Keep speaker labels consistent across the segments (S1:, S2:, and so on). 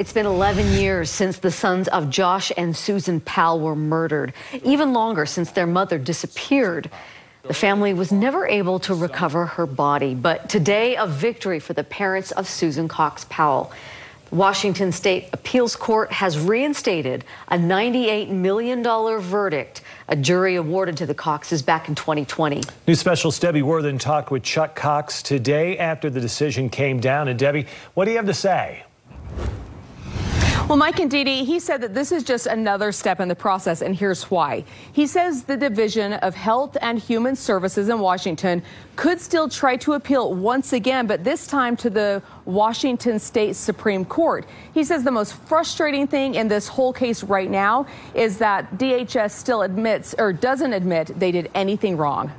S1: It's been 11 years since the sons of Josh and Susan Powell were murdered, even longer since their mother disappeared. The family was never able to recover her body, but today a victory for the parents of Susan Cox Powell. Washington State Appeals Court has reinstated a $98 million verdict a jury awarded to the Coxes back in 2020.
S2: News Specialist Debbie Worthen talked with Chuck Cox today after the decision came down. And Debbie, what do you have to say?
S3: Well, Mike and Dee he said that this is just another step in the process, and here's why. He says the Division of Health and Human Services in Washington could still try to appeal once again, but this time to the Washington State Supreme Court. He says the most frustrating thing in this whole case right now is that DHS still admits or doesn't admit they did anything wrong.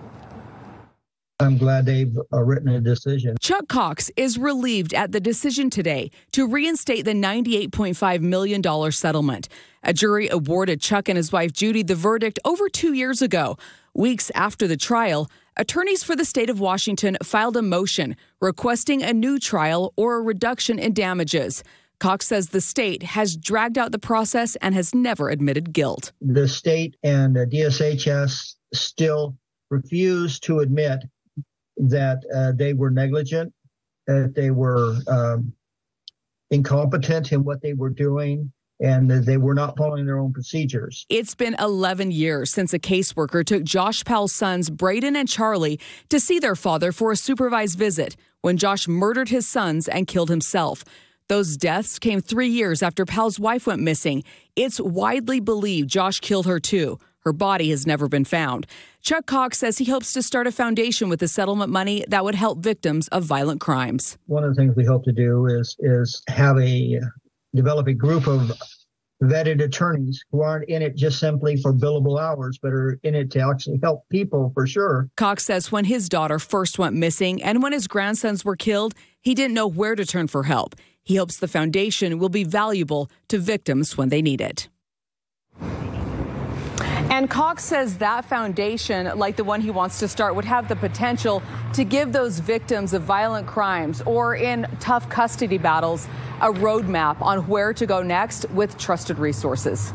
S4: I'm glad they've uh, written a decision.
S3: Chuck Cox is relieved at the decision today to reinstate the $98.5 million settlement. A jury awarded Chuck and his wife Judy the verdict over two years ago. Weeks after the trial, attorneys for the state of Washington filed a motion requesting a new trial or a reduction in damages. Cox says the state has dragged out the process and has never admitted guilt.
S4: The state and the DSHS still refuse to admit that uh, they were negligent, that they were um, incompetent in what they were doing, and they were not following their own procedures.
S3: It's been 11 years since a caseworker took Josh Powell's sons, Braden and Charlie, to see their father for a supervised visit when Josh murdered his sons and killed himself. Those deaths came three years after Powell's wife went missing. It's widely believed Josh killed her too. Her body has never been found. Chuck Cox says he hopes to start a foundation with the settlement money that would help victims of violent crimes.
S4: One of the things we hope to do is is have a develop a group of vetted attorneys who aren't in it just simply for billable hours, but are in it to actually help people for sure.
S3: Cox says when his daughter first went missing and when his grandsons were killed, he didn't know where to turn for help. He hopes the foundation will be valuable to victims when they need it. And Cox says that foundation, like the one he wants to start, would have the potential to give those victims of violent crimes or in tough custody battles a roadmap on where to go next with trusted resources.